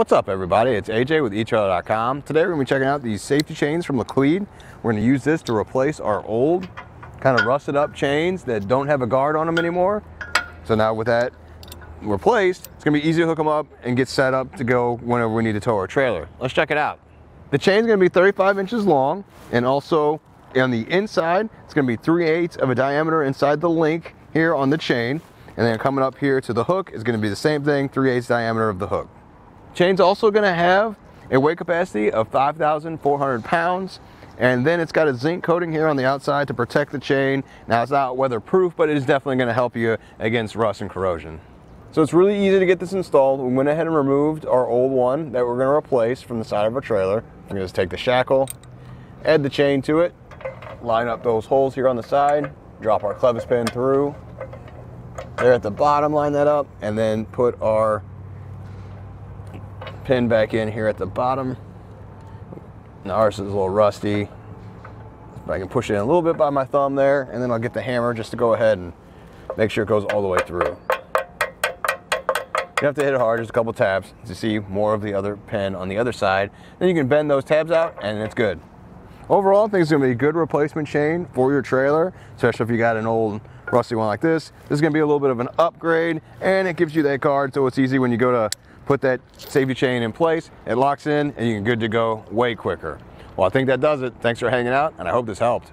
What's up everybody? It's AJ with eTrailer.com. Today we're going to be checking out these safety chains from Laclede. We're going to use this to replace our old kind of rusted up chains that don't have a guard on them anymore. So now with that replaced, it's going to be easy to hook them up and get set up to go whenever we need to tow our trailer. Let's check it out. The chain's going to be 35 inches long and also on the inside it's going to be 3 eighths of a diameter inside the link here on the chain and then coming up here to the hook is going to be the same thing 3 eighths diameter of the hook. Chain's also going to have a weight capacity of 5,400 pounds. And then it's got a zinc coating here on the outside to protect the chain. Now it's not weatherproof, but it is definitely going to help you against rust and corrosion. So it's really easy to get this installed. We went ahead and removed our old one that we're going to replace from the side of our trailer. Going to just take the shackle, add the chain to it, line up those holes here on the side, drop our clevis pin through. There at the bottom, line that up, and then put our pin back in here at the bottom. Now ours is a little rusty. But I can push it in a little bit by my thumb there, and then I'll get the hammer just to go ahead and make sure it goes all the way through. You have to hit it hard, just a couple tabs to see more of the other pin on the other side. Then you can bend those tabs out and it's good. Overall, I think it's gonna be a good replacement chain for your trailer, especially if you got an old rusty one like this. This is gonna be a little bit of an upgrade and it gives you that card so it's easy when you go to put that safety chain in place, it locks in, and you're good to go way quicker. Well, I think that does it. Thanks for hanging out, and I hope this helped.